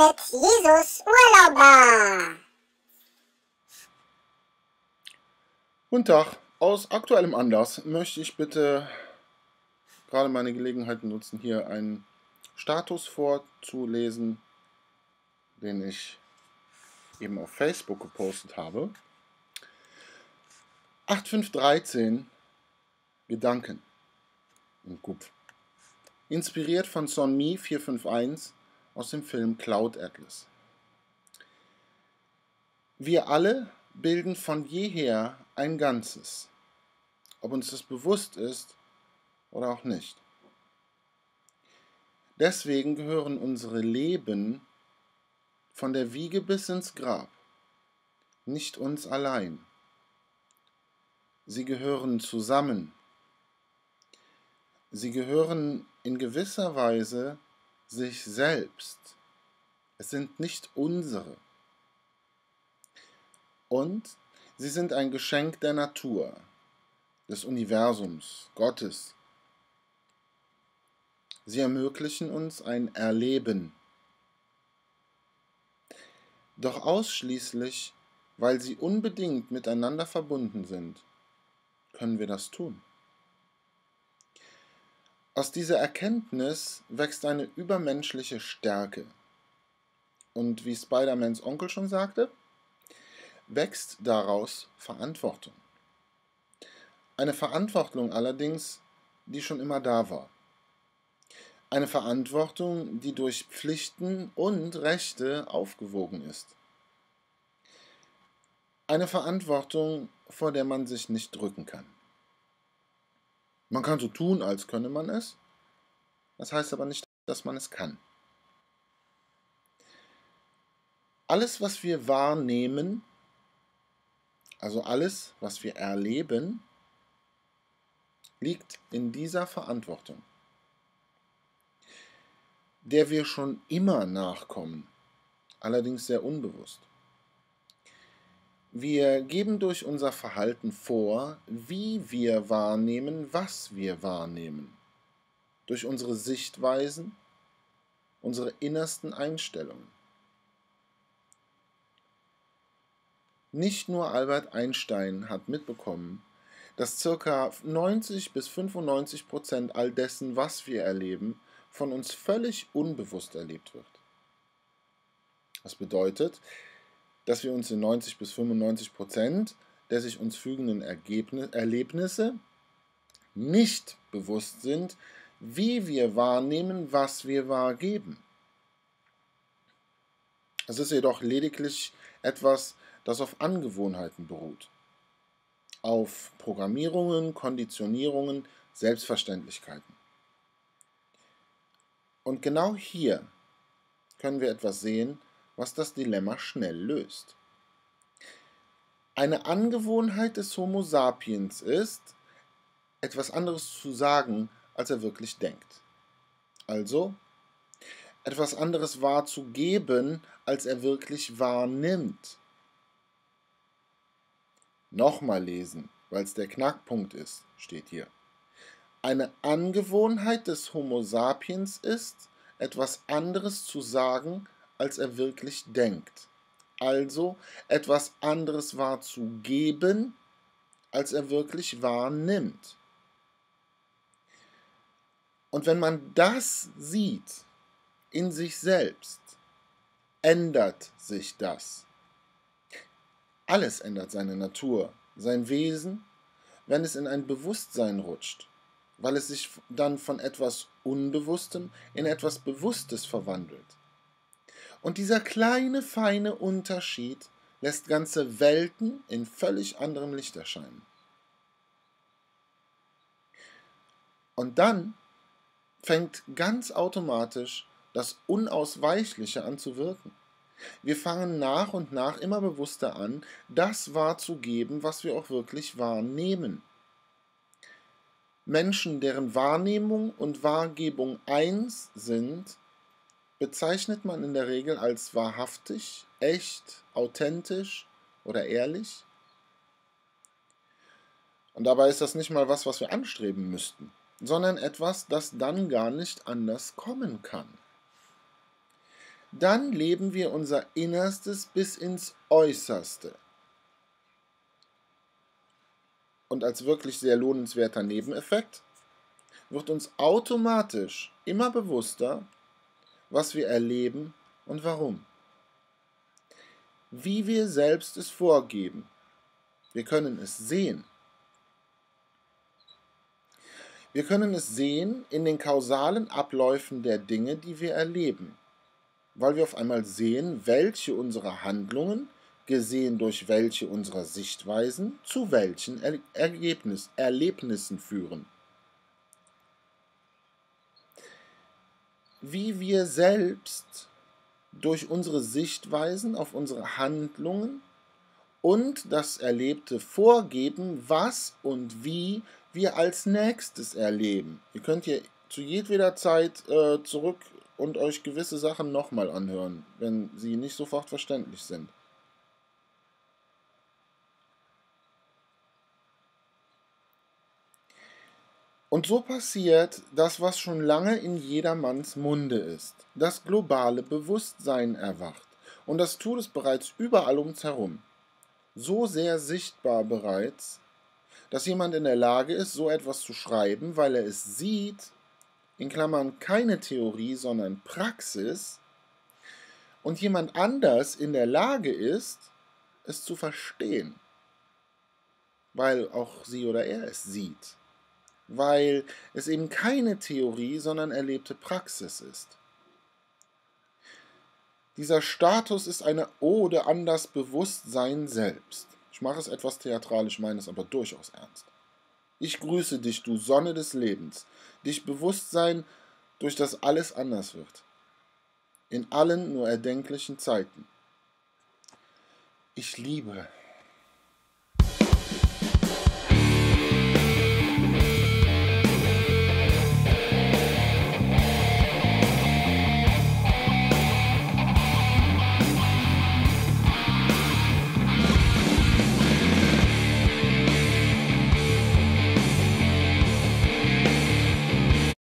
mit Jesus Urlauber. Guten Tag. Aus aktuellem Anlass möchte ich bitte gerade meine Gelegenheit nutzen, hier einen Status vorzulesen, den ich eben auf Facebook gepostet habe. 8513 Gedanken im Kopf. Inspiriert von Sonmi 451 aus dem Film Cloud Atlas. Wir alle bilden von jeher ein Ganzes, ob uns das bewusst ist oder auch nicht. Deswegen gehören unsere Leben von der Wiege bis ins Grab, nicht uns allein. Sie gehören zusammen. Sie gehören in gewisser Weise sich selbst. Es sind nicht unsere. Und sie sind ein Geschenk der Natur, des Universums, Gottes. Sie ermöglichen uns ein Erleben. Doch ausschließlich, weil sie unbedingt miteinander verbunden sind, können wir das tun. Aus dieser Erkenntnis wächst eine übermenschliche Stärke. Und wie Spider-Mans Onkel schon sagte, wächst daraus Verantwortung. Eine Verantwortung allerdings, die schon immer da war. Eine Verantwortung, die durch Pflichten und Rechte aufgewogen ist. Eine Verantwortung, vor der man sich nicht drücken kann. Man kann so tun, als könne man es. Das heißt aber nicht, dass man es kann. Alles, was wir wahrnehmen, also alles, was wir erleben, liegt in dieser Verantwortung, der wir schon immer nachkommen, allerdings sehr unbewusst. Wir geben durch unser Verhalten vor, wie wir wahrnehmen, was wir wahrnehmen. Durch unsere Sichtweisen, unsere innersten Einstellungen. Nicht nur Albert Einstein hat mitbekommen, dass ca. 90 bis 95 Prozent all dessen, was wir erleben, von uns völlig unbewusst erlebt wird. Das bedeutet, dass wir uns in 90 bis 95 Prozent der sich uns fügenden Ergebnis, Erlebnisse nicht bewusst sind, wie wir wahrnehmen, was wir wahrgeben. Es ist jedoch lediglich etwas, das auf Angewohnheiten beruht, auf Programmierungen, Konditionierungen, Selbstverständlichkeiten. Und genau hier können wir etwas sehen, was das Dilemma schnell löst. Eine Angewohnheit des Homo sapiens ist, etwas anderes zu sagen, als er wirklich denkt. Also, etwas anderes wahrzugeben, als er wirklich wahrnimmt. Nochmal lesen, weil es der Knackpunkt ist, steht hier. Eine Angewohnheit des Homo sapiens ist, etwas anderes zu sagen, als er wirklich denkt. Also etwas anderes wahrzugeben, als er wirklich wahrnimmt. Und wenn man das sieht in sich selbst, ändert sich das. Alles ändert seine Natur, sein Wesen, wenn es in ein Bewusstsein rutscht, weil es sich dann von etwas Unbewusstem in etwas Bewusstes verwandelt. Und dieser kleine, feine Unterschied lässt ganze Welten in völlig anderem Licht erscheinen. Und dann fängt ganz automatisch das Unausweichliche an zu wirken. Wir fangen nach und nach immer bewusster an, das wahrzugeben, was wir auch wirklich wahrnehmen. Menschen, deren Wahrnehmung und Wahrgebung eins sind, bezeichnet man in der Regel als wahrhaftig, echt, authentisch oder ehrlich. Und dabei ist das nicht mal was, was wir anstreben müssten, sondern etwas, das dann gar nicht anders kommen kann. dann leben wir unser Innerstes bis ins Äußerste. Und als wirklich sehr lohnenswerter Nebeneffekt wird uns automatisch immer bewusster, was wir erleben und warum. Wie wir selbst es vorgeben. Wir können es sehen. Wir können es sehen in den kausalen Abläufen der Dinge, die wir erleben, weil wir auf einmal sehen, welche unserer Handlungen, gesehen durch welche unserer Sichtweisen, zu welchen Ergebnis, Erlebnissen führen. Wie wir selbst durch unsere Sichtweisen auf unsere Handlungen und das Erlebte vorgeben, was und wie wir als nächstes erleben. Ihr könnt hier zu jedweder Zeit äh, zurück und euch gewisse Sachen nochmal anhören, wenn sie nicht sofort verständlich sind. Und so passiert das, was schon lange in jedermanns Munde ist. Das globale Bewusstsein erwacht. Und das tut es bereits überall um uns herum. So sehr sichtbar bereits, dass jemand in der Lage ist, so etwas zu schreiben, weil er es sieht, in Klammern keine Theorie, sondern Praxis, und jemand anders in der Lage ist, es zu verstehen, weil auch sie oder er es sieht, weil es eben keine Theorie, sondern erlebte Praxis ist. Dieser Status ist eine Ode an das Bewusstsein selbst. Ich mache es etwas theatralisch, meine es aber durchaus ernst. Ich grüße dich, du Sonne des Lebens, dich Bewusstsein, durch das alles anders wird. In allen nur erdenklichen Zeiten. Ich liebe